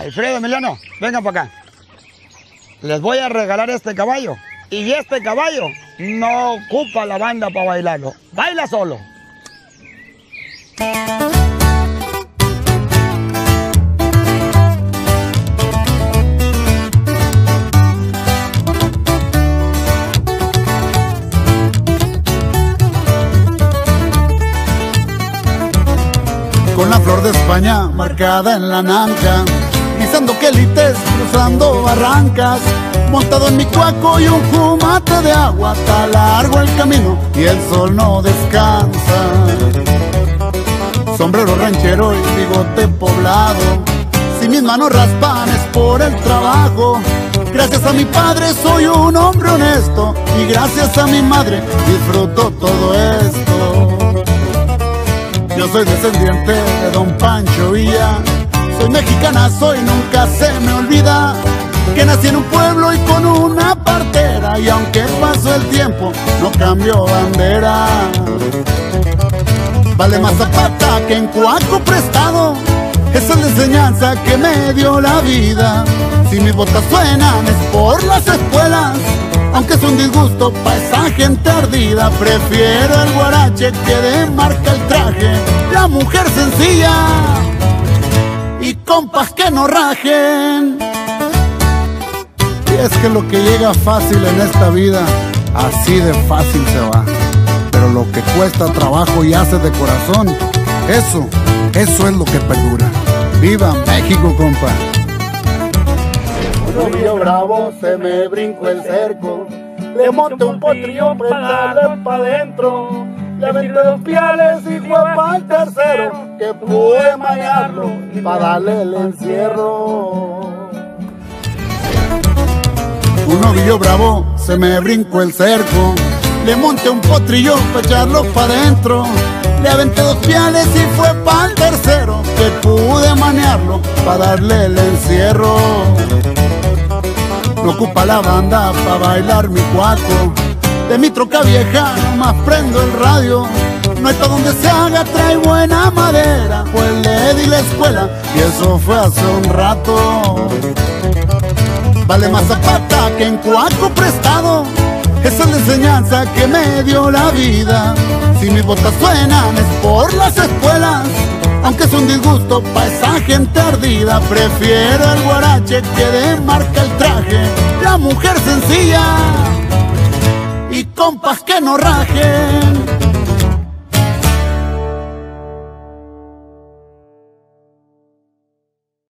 Alfredo, Emiliano, vengan para acá. Les voy a regalar este caballo. Y este caballo no ocupa la banda para bailarlo. Baila solo. Con la flor de España marcada en la nanca, pisando quelites, cruzando barrancas, montado en mi cuaco y un jumate de agua, está largo el camino y el sol no descansa. Sombrero ranchero y bigote poblado, si mis manos raspan es por el trabajo. Gracias a mi padre soy un hombre honesto y gracias a mi madre disfruto todo esto. Yo soy descendiente de Don Pancho Villa. Soy mexicana, soy, nunca se me olvida que nací en un pueblo y con una partera. Y aunque pasó el tiempo, no cambio bandera. Vale más zapata que en cuaco prestado. Esa es la enseñanza que me dio la vida. Si mis botas suenan es por las escuelas. Aunque es un disgusto pa' esa gente ardida Prefiero el guarache que de marca el traje La mujer sencilla Y compas que no rajen Y es que lo que llega fácil en esta vida Así de fácil se va Pero lo que cuesta trabajo y hace de corazón Eso, eso es lo que perdura ¡Viva México, compa! Rubio bravo se me brincó el cerco. Le monté un potrillo para pa' dentro. Le aventé dos piales y fue pa' el tercero. Que pude mañarlo pa' darle el encierro. Un novillo bravo se me brincó el cerco. Le monté un potrillo para echarlo pa' dentro. Le aventé dos piales y fue pa' el tercero. Que pude manearlo pa' darle el encierro. No ocupa la banda pa' bailar mi cuaco. De mi troca vieja nomás prendo el radio. No pa' donde se haga, trae buena madera. Pues le di la escuela y eso fue hace un rato. Vale más zapata que en cuaco prestado. Esa es la enseñanza que me dio la vida. Si mis botas suenan es por las escuelas. Aunque es un disgusto pa' esa gente ardida Prefiero el guarache que de marca el traje La mujer sencilla Compas que no rajen